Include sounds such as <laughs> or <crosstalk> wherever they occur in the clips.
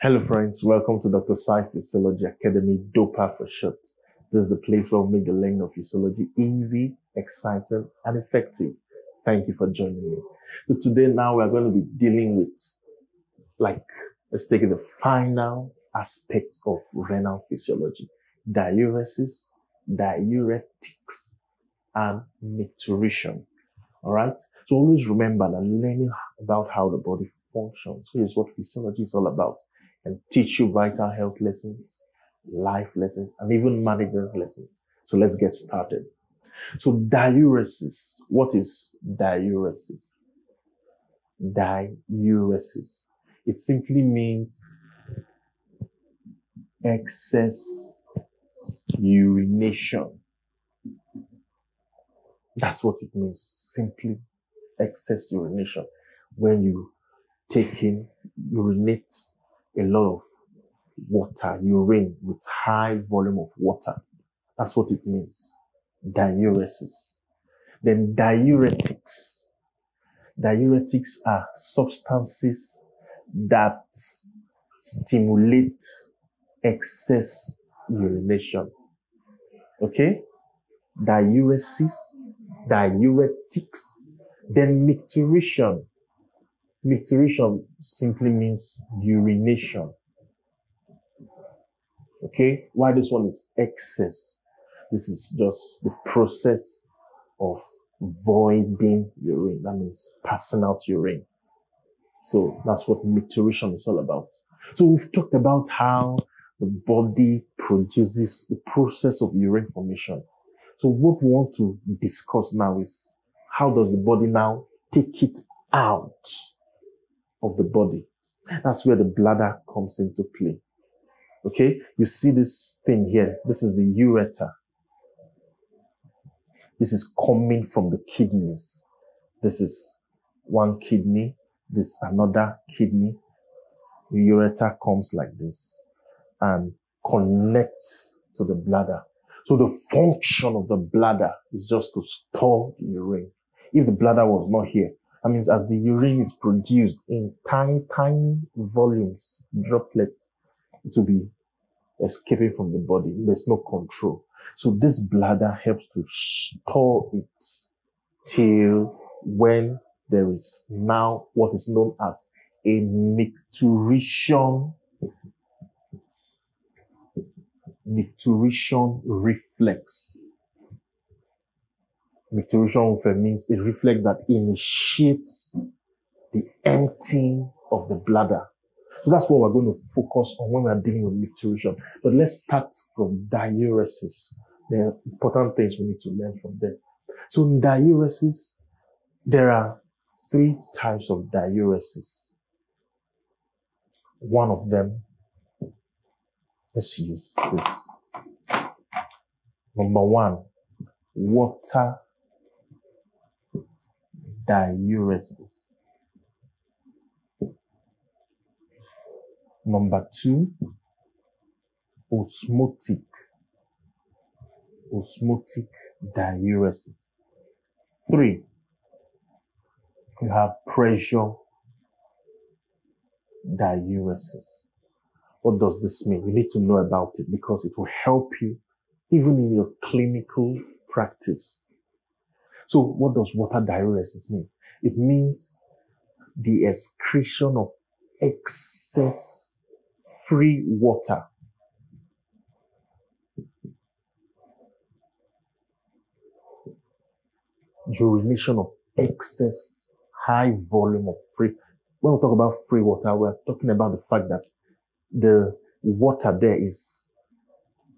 Hello, friends. Welcome to Dr. Ossai Physiology Academy, DOPA for short. This is the place where we make the learning of physiology easy, exciting, and effective. Thank you for joining me. So today now we're going to be dealing with, like, let's take the final aspect of renal physiology. Diuresis, diuretics, and micturition. Alright? So always remember that learning about how the body functions, which is what physiology is all about, can teach you vital health lessons, life lessons, and even management lessons. So let's get started. So diuresis. What is diuresis? Diuresis. It simply means excess urination. That's what it means. Simply excess urination. When you take in, urinate a lot of water, urine with high volume of water. That's what it means. Diuresis. Then diuretics. Diuretics are substances that stimulate excess urination. Okay? Diuresis, diuretics, then micturition. Micturition simply means urination. Okay? Why this one is excess? This is just the process of voiding urine. That means passing out urine. So that's what micturition is all about. So we've talked about how the body produces the process of urine formation. So what we want to discuss now is how does the body now take it out of the body? That's where the bladder comes into play. Okay. You see this thing here. This is the ureter. This is coming from the kidneys. This is one kidney. This another kidney. The ureter comes like this and connects to the bladder. So the function of the bladder is just to store the urine. If the bladder was not here, that means as the urine is produced in tiny, tiny volumes, droplets, to be escaping from the body. There's no control. So this bladder helps to store it till when there is now what is known as a micturition micturition reflex. Micturition means a reflex that initiates the emptying of the bladder. So that's what we're going to focus on when we're dealing with micturition. But let's start from diuresis. There are important things we need to learn from there. So in diuresis, there are three types of diuresis. One of them, let's use this. Number one, water diuresis. Number two, osmotic. Osmotic diuresis. Three, you have pressure diuresis. What does this mean? You need to know about it because it will help you even in your clinical practice. So what does water diuresis mean? It means the excretion of excess free water. Urination of excess high volume of free. When we talk about free water, we're talking about the fact that the water there is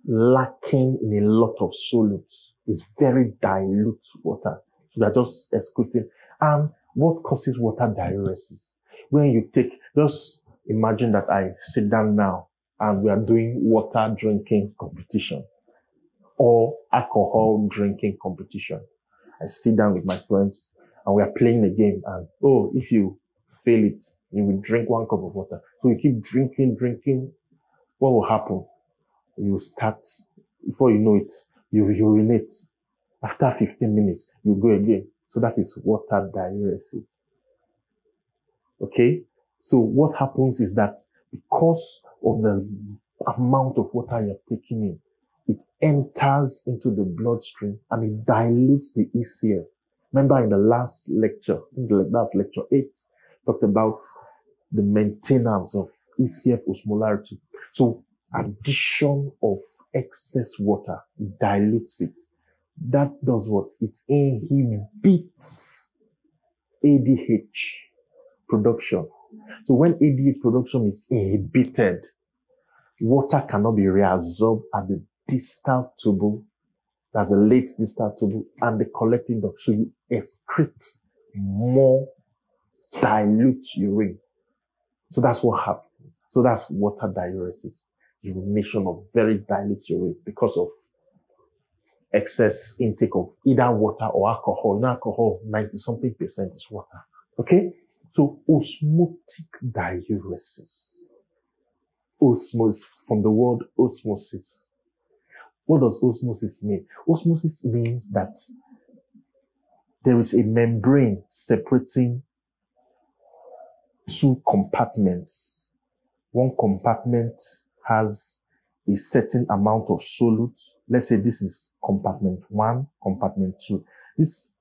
lacking in a lot of solutes. It's very dilute water. So they're just excreting. And what causes water diuresis? When you take, just imagine that I sit down now and we are doing water drinking competition or alcohol drinking competition. I sit down with my friends and we are playing the game and, oh, if you fail it, you will drink one cup of water. So you keep drinking, drinking. What will happen? You start, before you know it, you urinate. After 15 minutes, you go again. So that is water diuresis. Okay? So what happens is that because of the amount of water you have taken in, it enters into the bloodstream and it dilutes the ECF. Remember in the last lecture, I think the last lecture eight, talked about the maintenance of ECF osmolarity. So addition of excess water dilutes it. That does what? It inhibits ADH production. So when ADH production is inhibited, water cannot be reabsorbed at the distal tubule, that's the late distal tubule, and the collecting duct. So you excrete more dilute urine. So that's what happens. So that's water diuresis, urination of very dilute urine because of excess intake of either water or alcohol. In alcohol, 90 something percent is water. Okay? So osmotic diuresis. Osmosis from the word osmosis. What does osmosis mean? Osmosis means that there is a membrane separating two compartments. One compartment has a certain amount of solute. Let's say this is compartment one, compartment two. This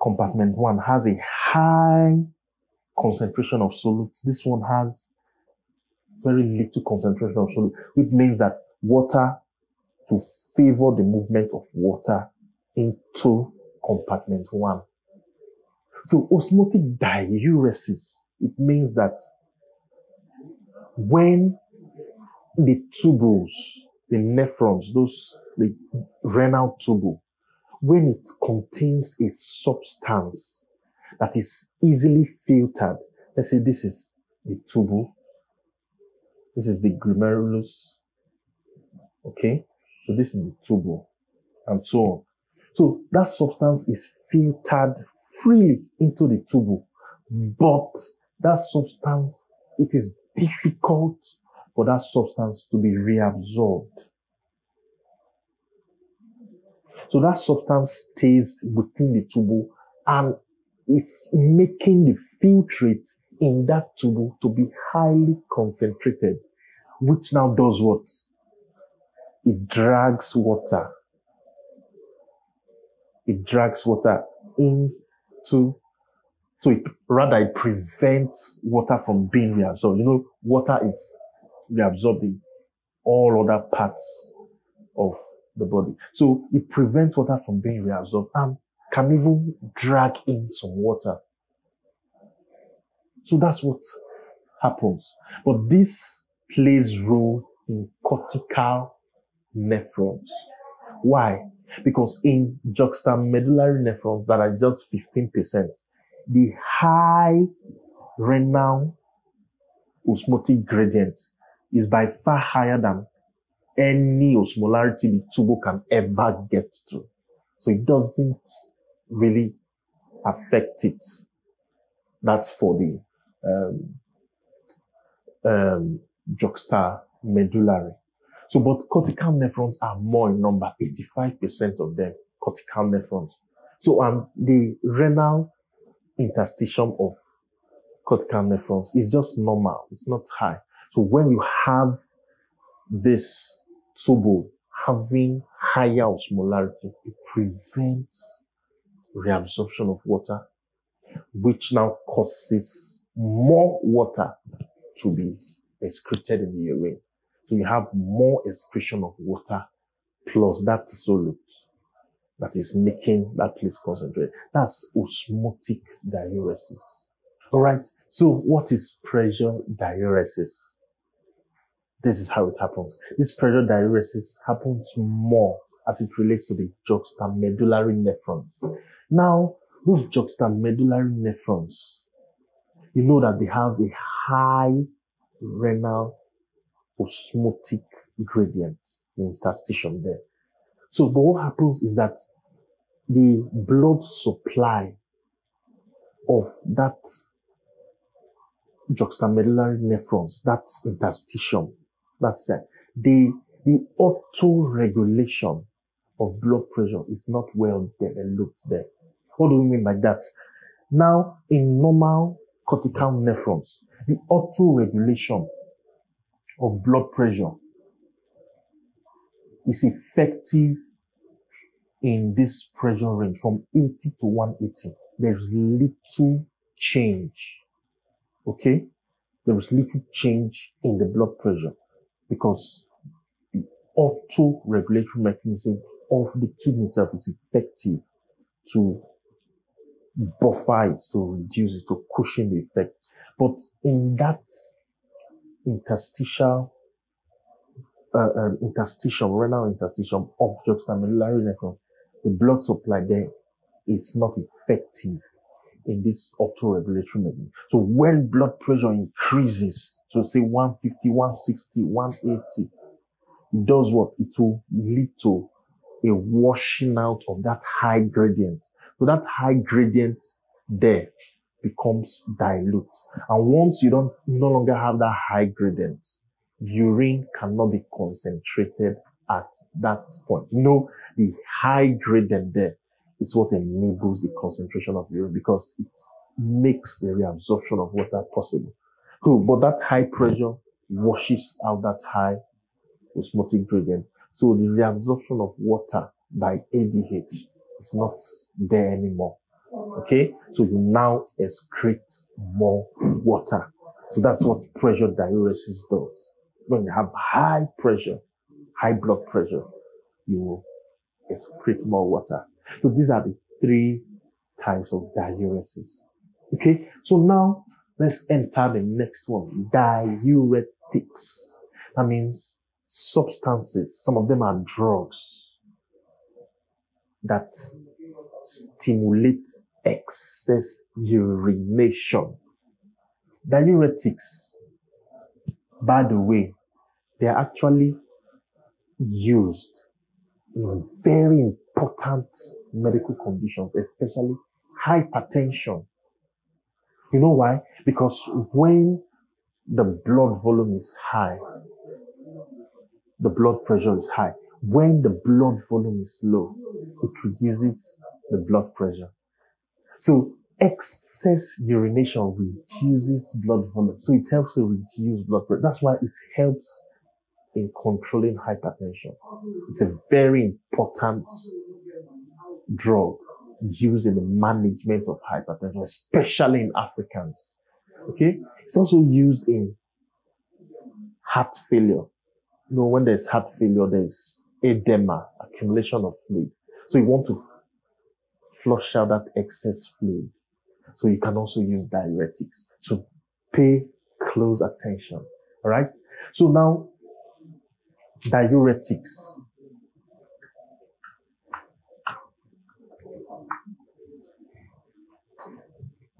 compartment one has a high concentration of solute. This one has very little concentration of solute, which means that water to favor the movement of water into compartment one. So osmotic diuresis, it means that when the tubules, the nephrons, those, the renal tubule, when it contains a substance that is easily filtered, let's say this is the tubule, this is the glomerulus, okay? So this is the tubule, and so on. So that substance is filtered freely into the tubule, but that substance, it is difficult for that substance to be reabsorbed. So that substance stays within the tubule and it's making the filtrate in that tubule to be highly concentrated, which now does what? It drags water. It drags water into so it rather it prevents water from being reabsorbed. You know, water is reabsorbed in all other parts of the body. So it prevents water from being reabsorbed and can even drag in some water. So that's what happens. But this plays role in cortical nephrons. Why? Because in juxtamedullary nephrons that are just 15%, the high renal osmotic gradient is by far higher than any osmolarity the tubule can ever get to. So it doesn't really affect it. That's for the um, um, juxtamedullary. So, but cortical nephrons are more in number, 85% of them, cortical nephrons. So, um, the renal interstitium of cortical nephrons is just normal. It's not high. So when you have this tubule having higher osmolarity, it prevents reabsorption of water, which now causes more water to be excreted in the urine. So you have more excretion of water plus that solute that is making that place concentrate. That's osmotic diuresis. All right. So what is pressure diuresis? This is how it happens. This pressure diuresis happens more as it relates to the juxtamedullary nephrons. Now, those juxtamedullary nephrons, you know that they have a high renal osmotic gradient, the interstitium there. So, but what happens is that the blood supply of that juxtamedullary nephrons, that interstitium, that's it. The, the auto regulation of blood pressure is not well developed there. What do we mean by that? Now, in normal cortical nephrons, the auto-regulation of blood pressure is effective in this pressure range from 80 to 180. There's little change. Okay? There is little change in the blood pressure because the auto-regulatory mechanism of the kidney itself is effective to buffer it, to reduce it, to cushion the effect. But in that interstitial, uh, um, interstitium, renal interstitial of juxtamedullary nephron, the blood supply there is not effective in this auto-regulatory mechanism. So when blood pressure increases to say 150, 160, 180, it does what? It will lead to a washing out of that high gradient. So that high gradient there becomes dilute. And once you don't no longer have that high gradient, urine cannot be concentrated at that point. You know, the high gradient there is what enables the concentration of urine because it makes the reabsorption of water possible. Cool. But that high pressure washes out that high osmotic gradient. So the reabsorption of water by ADH is not there anymore. Okay. So you now excrete more water. So that's what pressure diuresis does. When you have high pressure, high blood pressure, you excrete more water. So these are the three types of diuresis. Okay. So now let's enter the next one. Diuretics. That means substances. Some of them are drugs that stimulate excess urination. Diuretics, by the way, they are actually used in very important medical conditions, especially hypertension. You know why? Because when the blood volume is high, the blood pressure is high. When the blood volume is low, it reduces the blood pressure. So excess urination reduces blood volume. So it helps to reduce blood pressure. That's why it helps in controlling hypertension. It's a very important drug used in the management of hypertension, especially in Africans. Okay. It's also used in heart failure. You know, when there's heart failure, there's edema, accumulation of fluid. So you want to flush out that excess fluid. So you can also use diuretics. So pay close attention. All right. So now diuretics.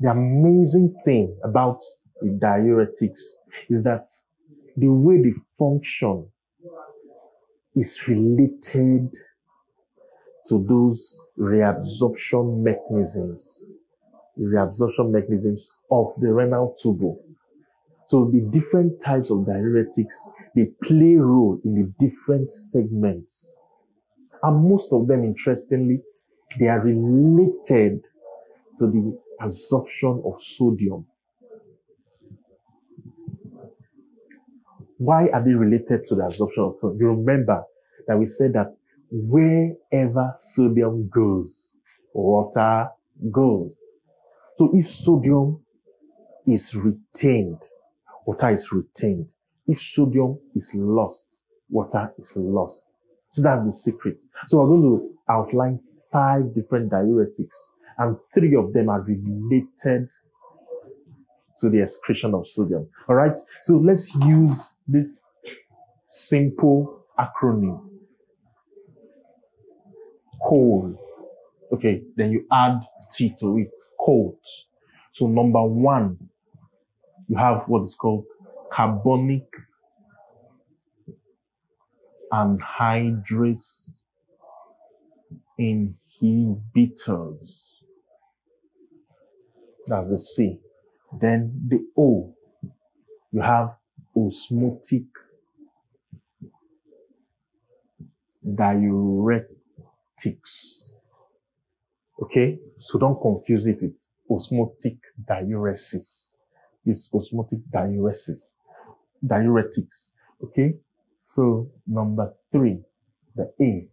The amazing thing about diuretics is that the way they function is related to those reabsorption mechanisms, reabsorption mechanisms of the renal tubule. So the different types of diuretics, they play role in the different segments. And most of them, interestingly, they are related to the absorption of sodium. Why are they related to the absorption of sodium? You remember that we said that wherever sodium goes, water goes. So if sodium is retained, water is retained. If sodium is lost, water is lost. So that's the secret. So we're going to outline five different diuretics and three of them are related to the excretion of sodium. All right. So let's use this simple acronym. Coal. Okay. Then you add T to it. Cold. So number one, you have what is called carbonic anhydrase inhibitors. That's the C. Then the O, you have osmotic diuretics. Okay? So don't confuse it with osmotic diuresis. It's osmotic diuresis, diuretics. Okay? So number three, the A,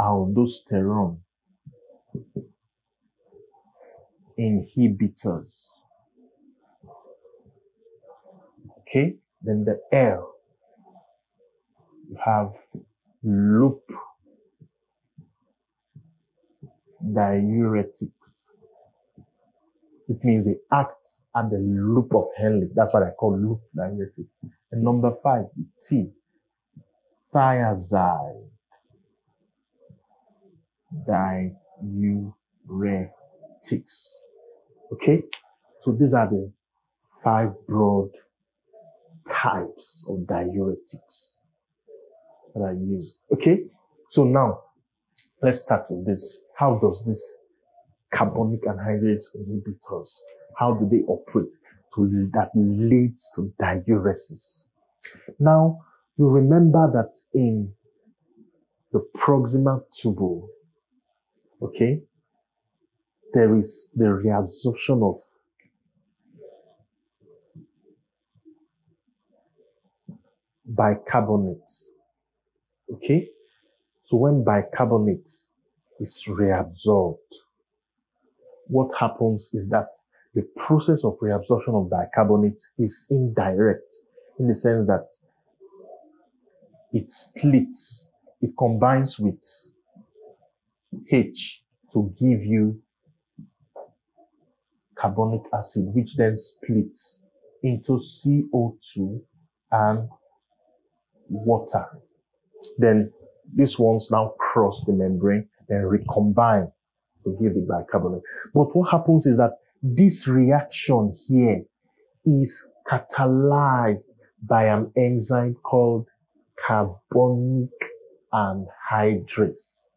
aldosterone inhibitors. Okay? Then the L, you have loop diuretics. It means they act at the loop of Henle. That's what I call loop diuretics. And number five, T, thiazide diuretics. Okay? So these are the five broad types of diuretics that are used. Okay? So now, let's start with this. How does this carbonic anhydrase inhibitors, how do they operate to, that leads to diuresis? Now, you remember that in the proximal tubule, okay, there is the reabsorption of bicarbonate. Okay? So when bicarbonate is reabsorbed, what happens is that the process of reabsorption of bicarbonate is indirect in the sense that it splits, it combines with H to give you carbonic acid, which then splits into CO2 and water. Then these ones now cross the membrane and recombine to give the bicarbonate. But what happens is that this reaction here is catalyzed by an enzyme called carbonic anhydrase.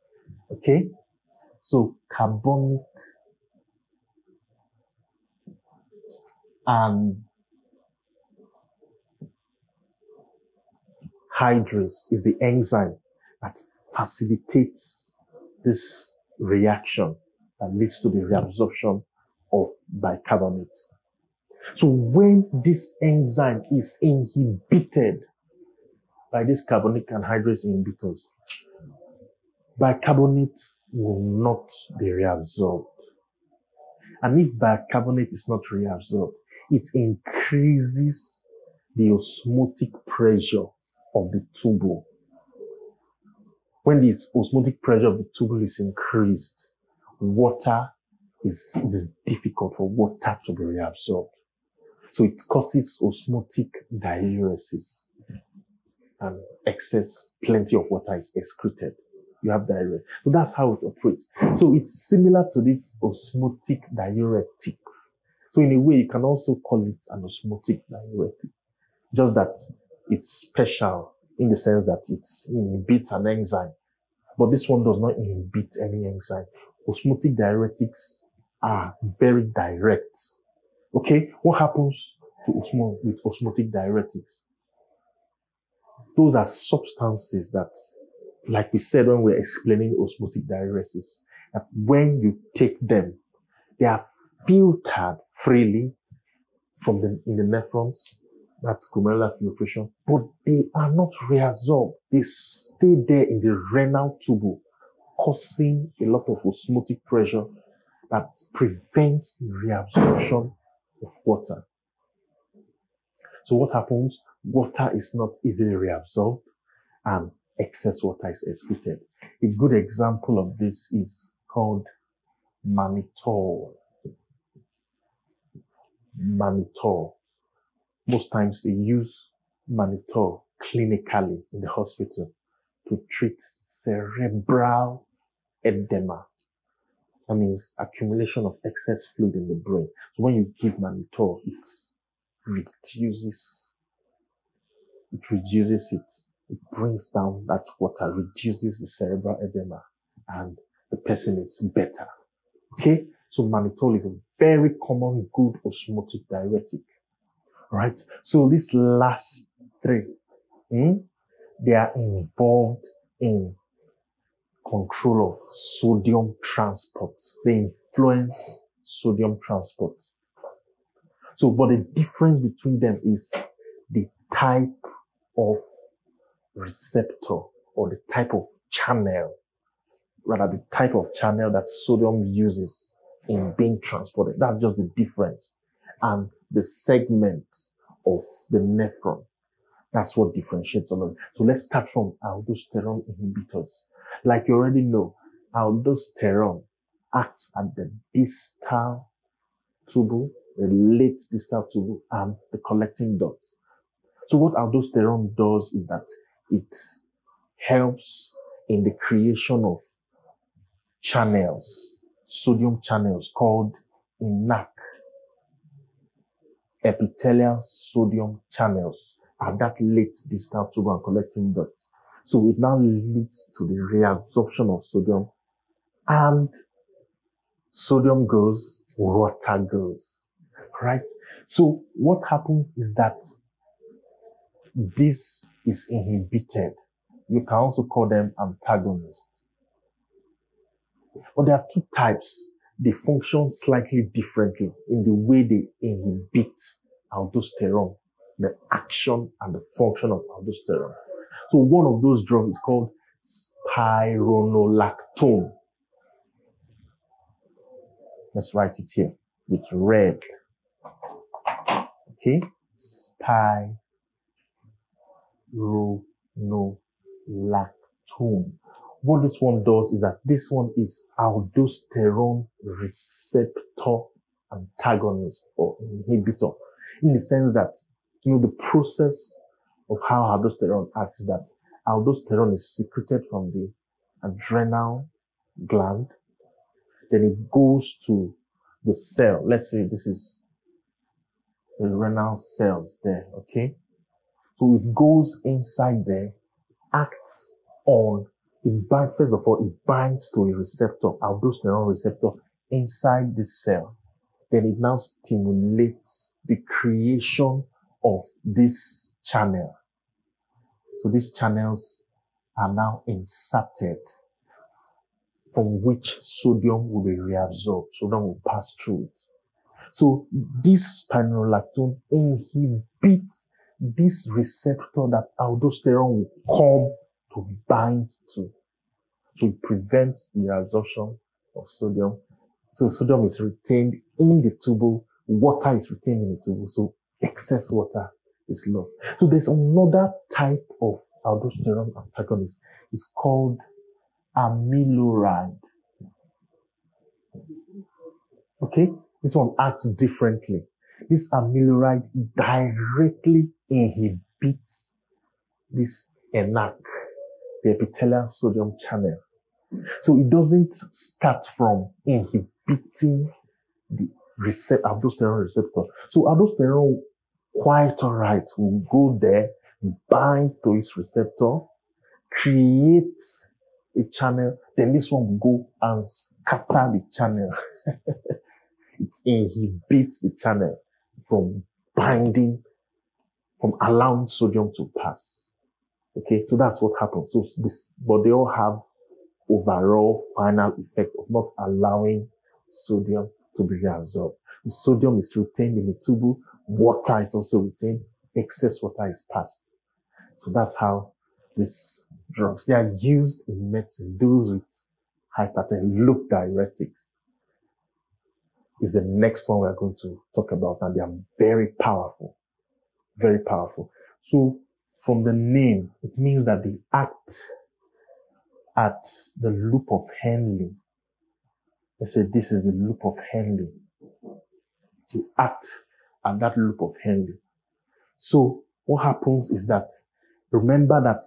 Okay? So carbonic and hydrase is the enzyme that facilitates this reaction that leads to the reabsorption of bicarbonate. So when this enzyme is inhibited by these carbonic anhydrase inhibitors, bicarbonate will not be reabsorbed. And if bicarbonate is not reabsorbed, it increases the osmotic pressure of the tubule. When this osmotic pressure of the tubule is increased, water is, it is difficult for water to be reabsorbed. So it causes osmotic diuresis and excess, plenty of water is excreted. You have diarrhea. So that's how it operates. So it's similar to this osmotic diuretics. So in a way, you can also call it an osmotic diuretic. Just that it's special in the sense that it inhibits an enzyme. But this one does not inhibit any enzyme. Osmotic diuretics are very direct. Okay, what happens to osmo with osmotic diuretics? Those are substances that, like we said when we we're explaining osmotic diuresis, that when you take them, they are filtered freely from the, in the nephrons, that's glomerular filtration, but they are not reabsorbed. They stay there in the renal tubule, causing a lot of osmotic pressure that prevents reabsorption of water. So what happens? Water is not easily reabsorbed and excess water is excreted. A good example of this is called mannitol. Mannitol. Most times they use mannitol clinically in the hospital to treat cerebral edema. That means accumulation of excess fluid in the brain. So when you give mannitol, it reduces, it reduces it. It brings down that water, reduces the cerebral edema, and the person is better. Okay? So mannitol is a very common good osmotic diuretic. Right? So these last three, hmm, they are involved in control of sodium transport. They influence sodium transport. So, but the difference between them is the type of receptor or the type of channel, rather the type of channel that sodium uses in being transported. That's just the difference. And the segment of the nephron. That's what differentiates them. So let's start from aldosterone inhibitors. Like you already know, aldosterone acts at the distal tubule, the late distal tubule, and the collecting ducts. So what aldosterone does is that it helps in the creation of channels, sodium channels called ENaC, epithelial sodium channels at that late distal tubule and collecting duct. So it now leads to the reabsorption of sodium and sodium goes, water goes, right? So what happens is that this is inhibited. You can also call them antagonists. But there are two types. They function slightly differently in the way they inhibit aldosterone, the action and the function of aldosterone. So one of those drugs is called spironolactone. Let's write it here with red. Okay. Spironolactone. What this one does is that this one is aldosterone receptor antagonist or inhibitor in the sense that, you know, the process of how aldosterone acts is that aldosterone is secreted from the adrenal gland. Then it goes to the cell. Let's say this is the renal cells there. Okay. So it goes inside there, acts on, it binds, first of all, it binds to a receptor, aldosterone receptor inside the cell. Then it now stimulates the creation of this channel. So these channels are now inserted from which sodium will be reabsorbed. Sodium will pass through it. So this spironolactone inhibits this receptor that aldosterone will come to bind to. So it prevents the absorption of sodium. So sodium is retained in the tubule, water is retained in the tubule, so excess water is lost. So there's another type of aldosterone antagonist. It's called amiloride. Okay? This one acts differently. This amiloride directly inhibits this ENaC, the epithelial sodium channel. So it doesn't start from inhibiting the receptor, aldosterone receptor. So aldosterone quite alright will go there, bind to its receptor, create a channel, then this one will go and scatter the channel. <laughs> it inhibits the channel from binding, from allowing sodium to pass. Okay, so that's what happens. So this, but they all have overall final effect of not allowing sodium to be reabsorbed. Sodium is retained in the tubule. Water is also retained. Excess water is passed. So that's how these drugs, they are used in medicine. Those with hypertension, loop diuretics is the next one we're going to talk about. And they are very powerful. Very powerful. So from the name, it means that they act at the loop of Henle. They say this is the loop of Henle. You act at that loop of Henle. So what happens is that remember that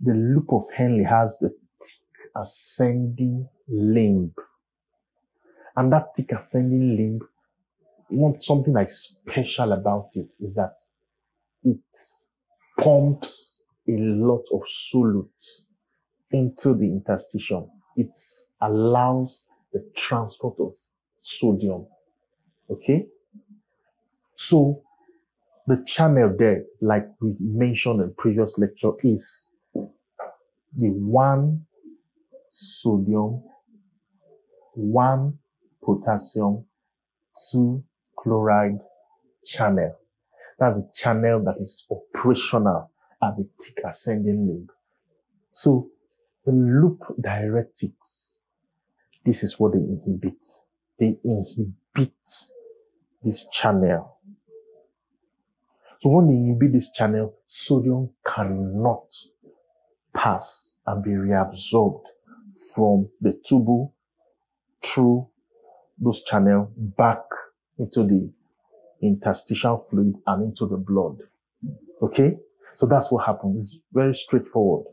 the loop of Henle has the thick ascending limb. And that thick ascending limb, want something like special about it is that it pumps a lot of solute into the interstitium. It allows the transport of sodium. Okay? So the channel there, like we mentioned in previous lecture, is the one sodium, one potassium, two chloride channel. That's the channel that is operational at the thick ascending limb. So the loop diuretics, this is what they inhibit. They inhibit this channel. So when they inhibit this channel, sodium cannot pass and be reabsorbed from the tubule through those channel back into the interstitial fluid and into the blood. Okay? So that's what happens. It's very straightforward.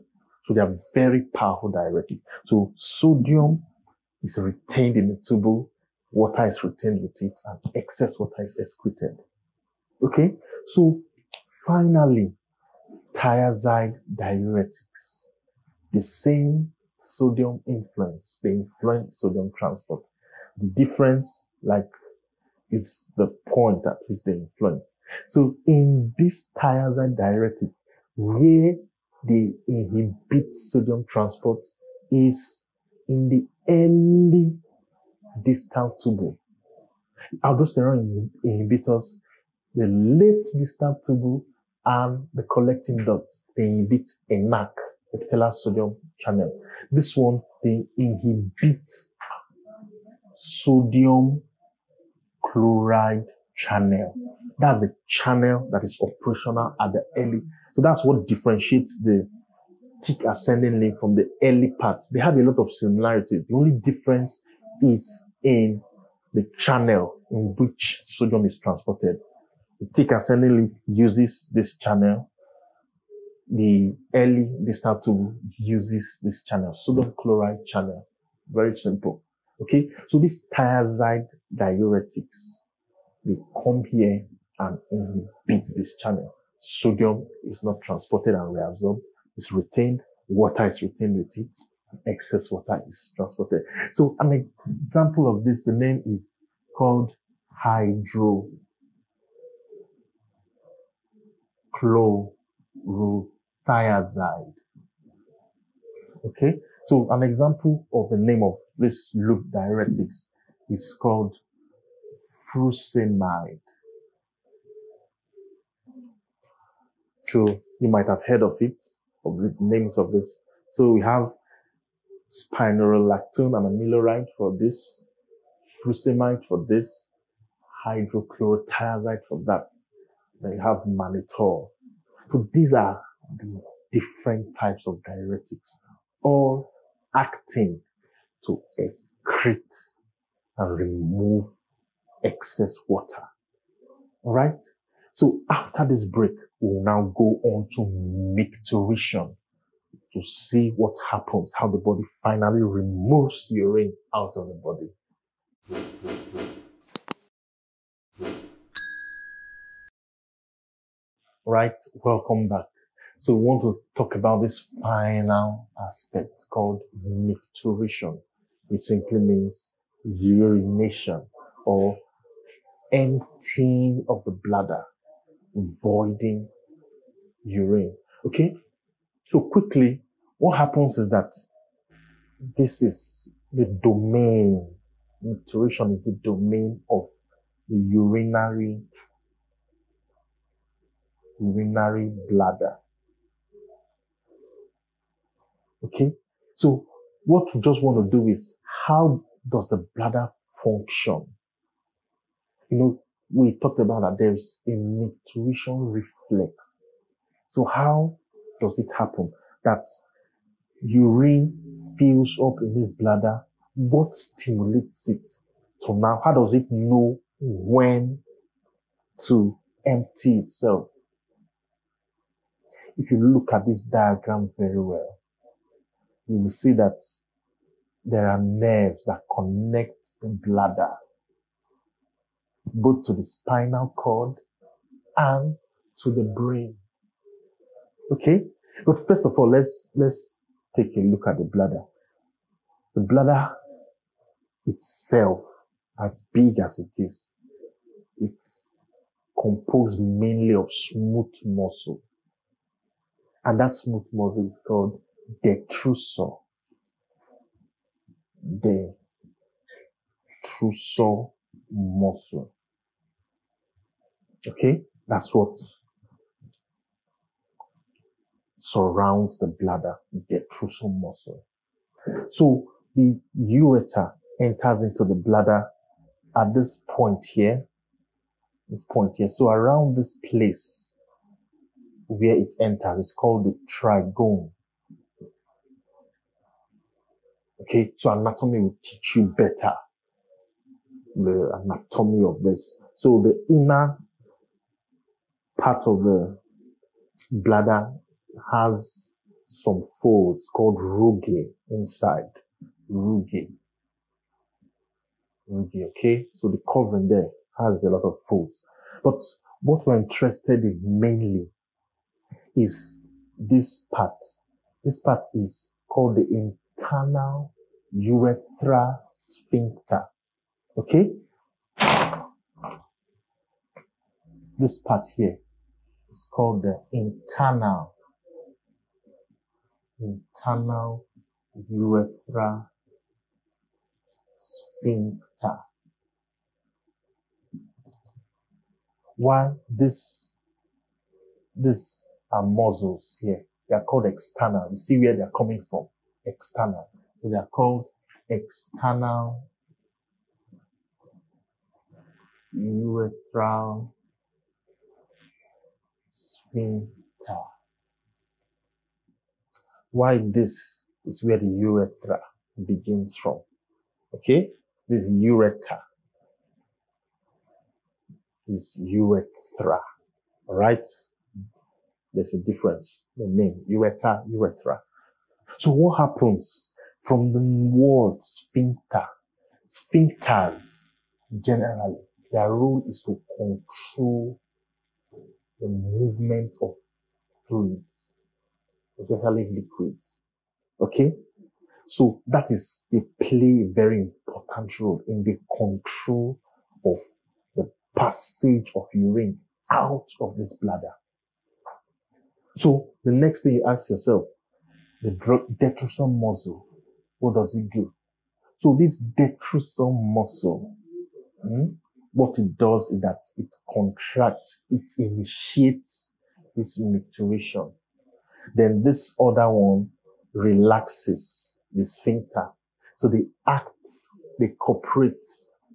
So they are very powerful diuretics. So sodium is retained in the tubule, water is retained with it, and excess water is excreted. Okay? So finally, thiazide diuretics. The same sodium influence. They influence sodium transport. The difference, like, is the point at which they influence. So in this thiazide diuretic, where they inhibit sodium transport is in the early distal tubule. Aldosterone inhibitors, the late distal tubule and the collecting duct, they inhibit ENaC, epithelial sodium channel. This one, they inhibit sodium chloride channel. That's the channel that is operational at the early. So that's what differentiates the thick ascending limb from the early parts. They have a lot of similarities. The only difference is in the channel in which sodium is transported. The thick ascending limb uses this channel. The early distal tube uses this channel, sodium chloride channel. Very simple. Okay. So these thiazide diuretics, they come here and inhibit this channel. Sodium is not transported and reabsorbed. It's retained. Water is retained with it. Excess water is transported. So an example of this, the name is called hydro chlorothiazide. Okay, so an example of the name of this loop diuretics is called furosemide. So you might have heard of it, of the names of this. So we have spironolactone and amiloride for this, furosemide for this, hydrochlorothiazide for that. Then you have mannitol. So these are the different types of diuretics, all acting to excrete and remove excess water. All right. So after this break, we'll now go on to micturition to see what happens, how the body finally removes urine out of the body. Right, welcome back. So we want to talk about this final aspect called micturition, which simply means urination or emptying of the bladder voiding urine. Okay? So quickly, what happens is that this is the domain, micturition is the domain of the urinary, urinary bladder. Okay? So what we just want to do is how does the bladder function? You know, we talked about that there's a micturition reflex. So how does it happen that urine fills up in this bladder? What stimulates it to now? How does it know when to empty itself? If you look at this diagram very well, you will see that there are nerves that connect the bladder both to the spinal cord and to the brain. Okay? But first of all, let's, let's take a look at the bladder. The bladder itself, as big as it is, it's composed mainly of smooth muscle. And that smooth muscle is called detrusor. the trousseau muscle. Okay? That's what surrounds the bladder, the detrusor muscle. So the ureter enters into the bladder at this point here, this point here. So around this place where it enters it's called the trigone. Okay, so anatomy will teach you better the anatomy of this. So the inner part of the bladder has some folds called rugae inside. Rugae. Rugae, okay? So the covering there has a lot of folds. But what we're interested in mainly is this part. This part is called the internal urethral sphincter. Okay? This part here is called the internal, internal urethral sphincter. Why this, this are muscles here. They are called external. You see where they are coming from. External. So they are called external urethral sphincter. Why this is where the urethra begins from. Okay? This urethra is urethra. Alright? There's a difference. The name, urethra, urethra. So what happens from the word sphincter? Sphincters, generally, their role is to control the movement of fluids, especially liquids. Okay? So that is, they play a very important role in the control of the passage of urine out of this bladder. So the next thing you ask yourself, the detrusor muscle, what does it do? So this detrusor muscle, hmm, what it does is that it contracts, it initiates its micturition. Then this other one relaxes the sphincter. So they act, they cooperate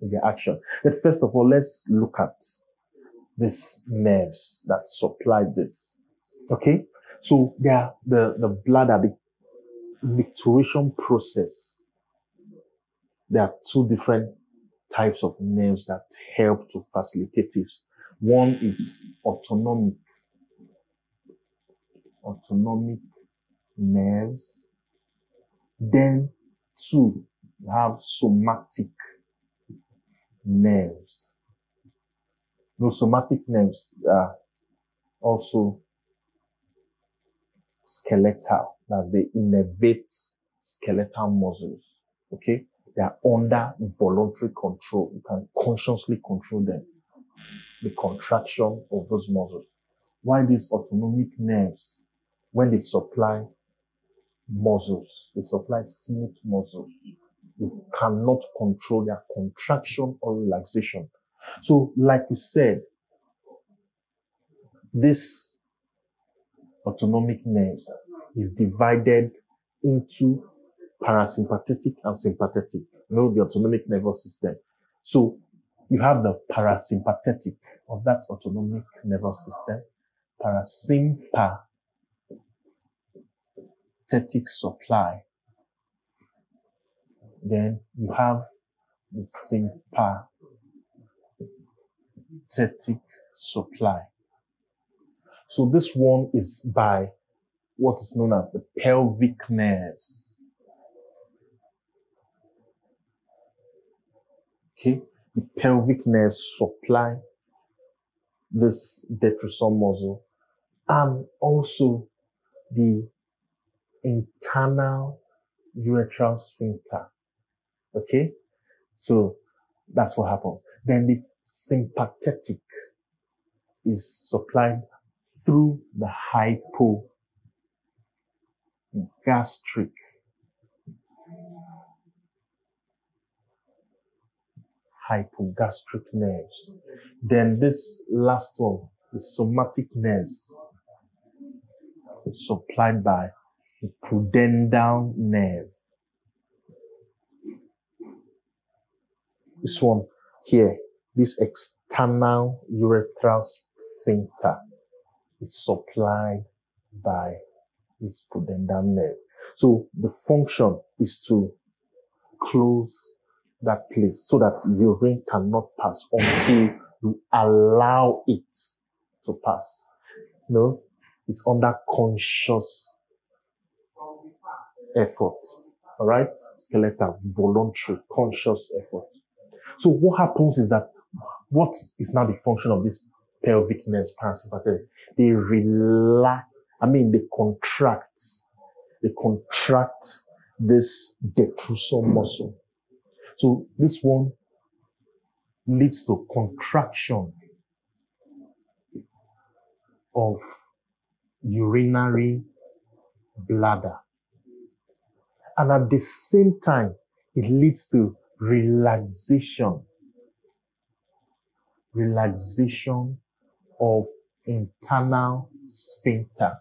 in the action. But first of all, let's look at these nerves that supply this. Okay? So they are the, the bladder, the micturition process. There are two different types of nerves that help to facilitate it. One is autonomic, autonomic nerves. Then two, have somatic nerves. Those somatic nerves are also skeletal. That's the innervate skeletal muscles. Okay. They are under voluntary control. You can consciously control them. The contraction of those muscles. Why these autonomic nerves, when they supply muscles, they supply smooth muscles. You cannot control their contraction or relaxation. So, like we said, this autonomic nerves is divided into parasympathetic and sympathetic. You know, the autonomic nervous system. So you have the parasympathetic of that autonomic nervous system, parasympathetic supply. Then you have the sympathetic supply. So this one is by what is known as the pelvic nerves. Okay. The pelvic nerves supply this detrusor muscle and also the internal urethral sphincter. Okay. So that's what happens. Then the sympathetic is supplied through the hypogastric hypogastric nerves. Then this last one, the somatic nerves, supplied by the pudendal nerve. This one here, this external urethral sphincter is supplied by this pudendal nerve. So the function is to close that place so that urine cannot pass until you allow it to pass. no, it's under conscious effort. All right? Skeletal, voluntary, conscious effort. So what happens is that what is now the function of this pelvic nerves, parasympathetic? They relax, I mean, they contract, they contract this detrusor muscle. So this one leads to contraction of urinary bladder. And at the same time, it leads to relaxation. Relaxation of internal sphincter.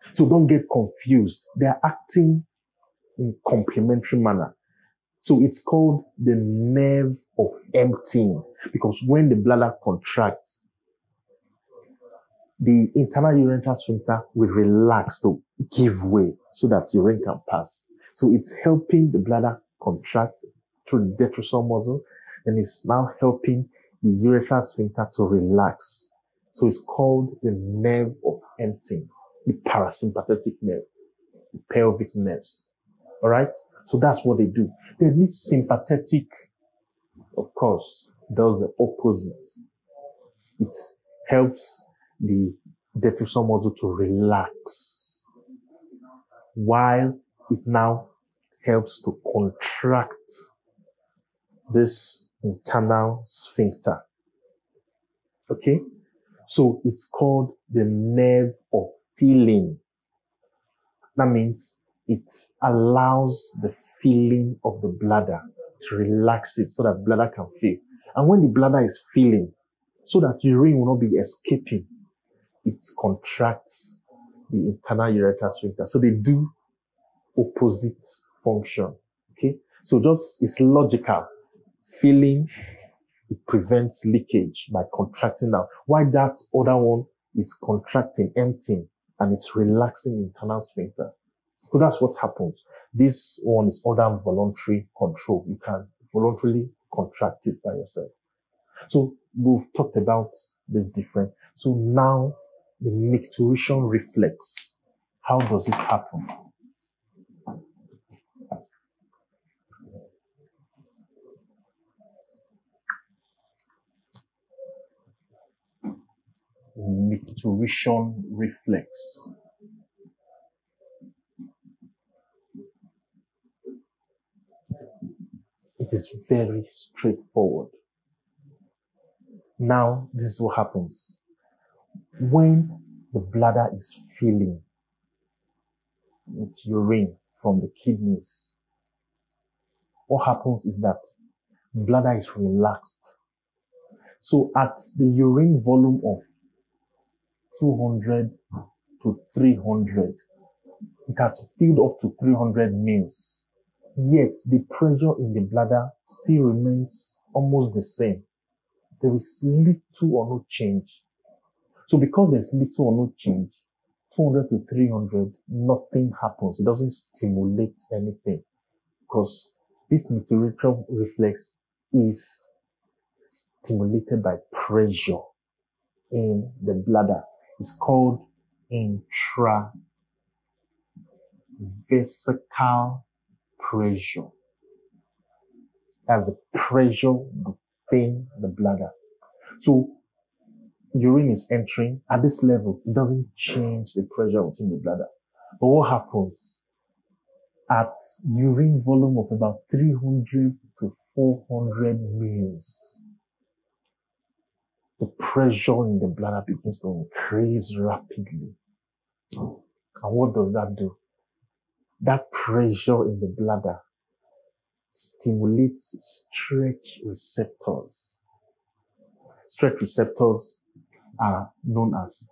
So don't get confused. They are acting in complementary manner. So it's called the nerve of emptying because when the bladder contracts, the internal urinary sphincter will relax to give way so that urine can pass. So it's helping the bladder contract through the detrusor muscle and it's now helping the urethral sphincter to relax. So it's called the nerve of emptying, the parasympathetic nerve, the pelvic nerves. All right. So that's what they do. Then this sympathetic, of course, does the opposite. It helps the detrusor muscle to relax while it now helps to contract this internal sphincter. Okay? So it's called the nerve of feeling. That means it allows the feeling of the bladder to relax it so that bladder can feel. And when the bladder is feeling, so that urine will not be escaping, it contracts the internal urethral sphincter. So they do opposite function. Okay. So just, it's logical. Feeling, it prevents leakage by contracting now. Why that other one is contracting, emptying, and it's relaxing internal sphincter. So that's what happens. This one is under voluntary control. You can voluntarily contract it by yourself. So we've talked about this different. So now the micturition reflex. How does it happen? Micturition reflex. It is very straightforward. Now, this is what happens. When the bladder is filling with urine from the kidneys, what happens is that bladder is relaxed. So at the urine volume of 200 to 300, it has filled up to 300 mils. Yet the pressure in the bladder still remains almost the same. There is little or no change. So because there's little or no change, 200 to 300, nothing happens. It doesn't stimulate anything because this micturition reflex is stimulated by pressure in the bladder. It's called intravesical pressure. That's the pressure within the bladder. So urine is entering at this level. It doesn't change the pressure within the bladder. But what happens at urine volume of about 300 to 400 mils? The pressure in the bladder begins to increase rapidly. And what does that do? That pressure in the bladder stimulates stretch receptors. Stretch receptors are known as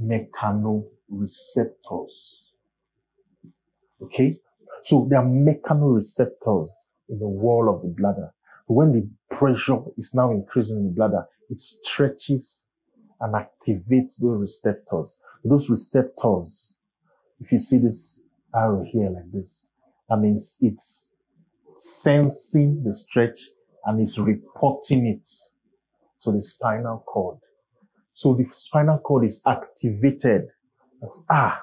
mechanoreceptors. Okay? So there are mechanoreceptors in the wall of the bladder. So when the pressure is now increasing in the bladder, it stretches and activates those receptors. Those receptors, if you see this arrow here like this, that means it's sensing the stretch and it's reporting it to the spinal cord. So the spinal cord is activated. That's, ah.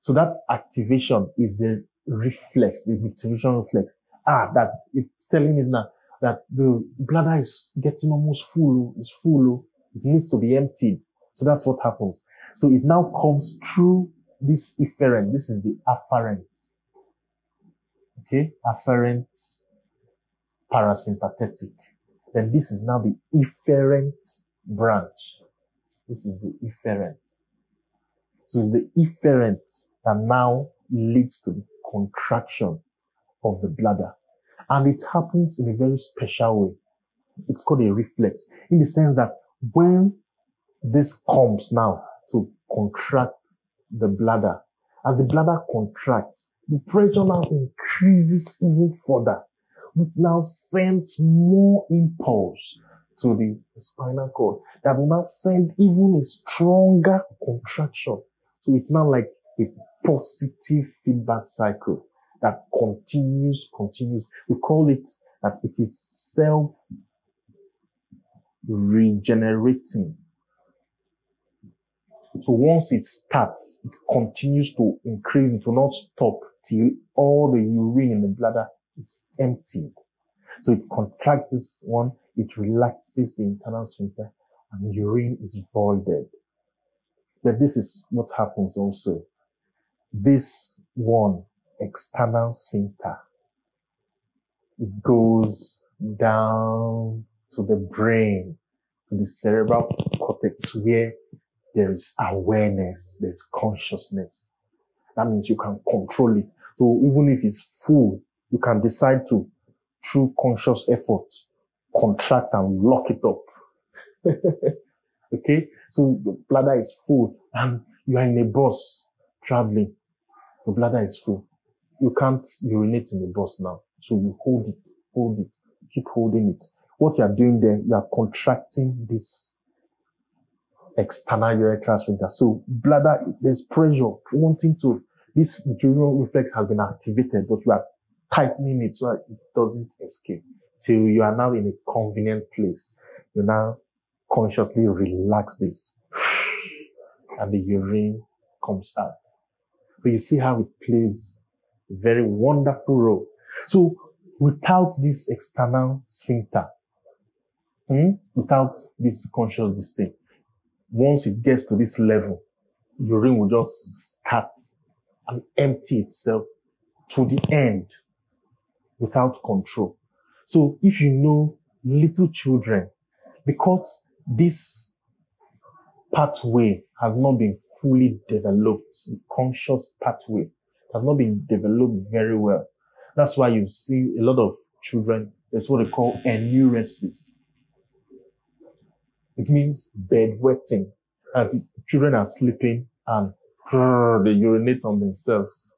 So that activation is the reflex, the activation reflex. Ah, that it's telling me now that the bladder is getting almost full, it's full, it needs to be emptied. So that's what happens. So it now comes through this efferent. This is the afferent. Okay, afferent parasympathetic. Then this is now the efferent branch. This is the efferent. So it's the efferent that now leads to the contraction of the bladder. And it happens in a very special way. It's called a reflex in the sense that when this comes now to contract the bladder, as the bladder contracts, the pressure now increases even further, which now sends more impulse to the spinal cord that will now send even a stronger contraction. So it's now like a positive feedback cycle that continues, continues. We call it that it is self regenerating. So once it starts, it continues to increase. It will not stop till all the urine in the bladder is emptied. So it contracts this one, it relaxes the internal sphincter, and urine is voided. But this is what happens also. This one, external sphincter, it goes down to the brain, to the cerebral cortex where there is awareness, there's consciousness. That means you can control it. So even if it's full, you can decide to through conscious effort, contract and lock it up. <laughs> okay? So the bladder is full and you are in a bus traveling. The bladder is full. You can't urinate in the bus now. So you hold it, hold it, keep holding it. What you are doing there, you are contracting this external urethral sphincter. So bladder, there's pressure wanting to, this urinary reflex has been activated, but you are tightening it so that it doesn't escape till you are now in a convenient place. You now consciously relax this <sighs> and the urine comes out. So you see how it plays a very wonderful role. So without this external sphincter, hmm, without this conscious distinct, once it gets to this level, urine will just start and empty itself to the end without control. So if you know little children, because this pathway has not been fully developed, the conscious pathway has not been developed very well. That's why you see a lot of children, there's what they call enuresis. It means bedwetting. As children are sleeping and they urinate on themselves.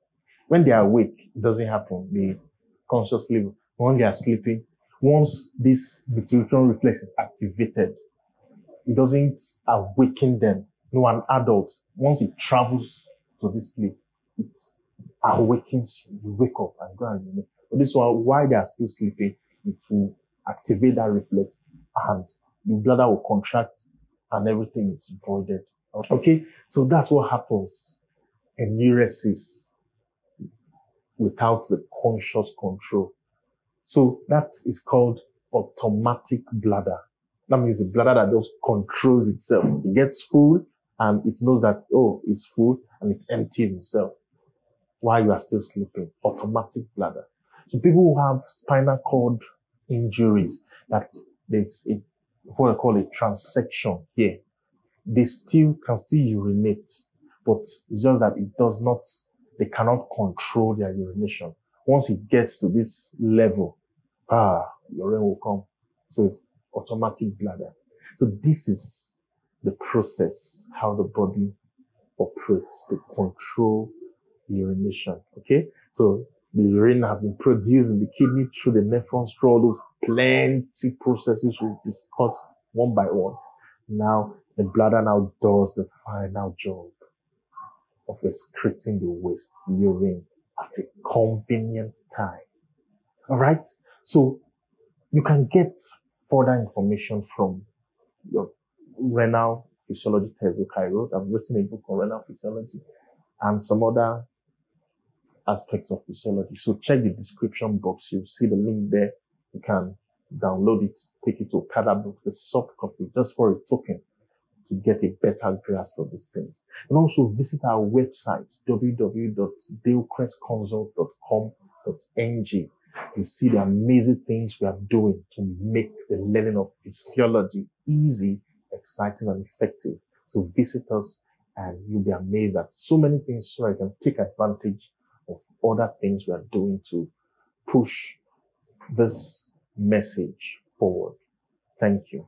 When they are awake, it doesn't happen. They consciously when they are sleeping. Once this pituitary reflex is activated, it doesn't awaken them. No, an adult, once it travels to this place, it awakens you. You wake up and go and urinate. But this one, while they are still sleeping, it will activate that reflex and the bladder will contract and everything is voided. Okay. So that's what happens. Enuresis without the conscious control. So that is called automatic bladder. That means the bladder that just controls itself. It gets full and it knows that, oh, it's full and it empties itself while you are still sleeping. Automatic bladder. So people who have spinal cord injuries, that there's a, what I call a transection here. They still can still urinate, but it's just that it does not they cannot control their urination. Once it gets to this level, ah, urine will come. So it's automatic bladder. So this is the process, how the body operates to control urination. Okay. So the urine has been produced in the kidney through the nephrons, through those plenty processes we've discussed one by one. Now the bladder now does the final job of excreting the waste, the urine, at a convenient time. All right. So you can get further information from your renal physiology textbook I wrote. I've written a book on renal physiology and some other aspects of physiology. So check the description box. You'll see the link there. You can download it, take it to Okada book, the soft copy, just for a token to get a better grasp of these things. And also visit our website, www.dalecrestconsult.com.ng. You see the amazing things we are doing to make the learning of physiology easy, exciting, and effective. So visit us and you'll be amazed at so many things so I can take advantage of other things we are doing to push this message forward. Thank you.